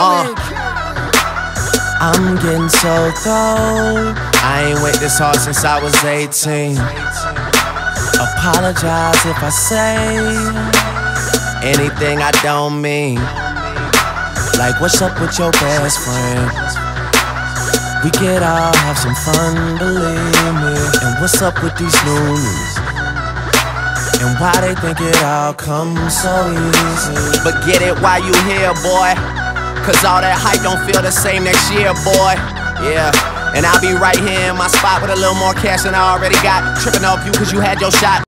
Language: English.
Uh, I'm getting so cold. I ain't went this hard since I was 18. Apologize if I say anything I don't mean. Like, what's up with your best friend? We could all have some fun, believe me. What's up with these loonies? And why they think it all comes so easy? But get it while you here, boy. Cause all that hype don't feel the same next year, boy. Yeah. And I'll be right here in my spot with a little more cash than I already got. Tripping off you cause you had your shot.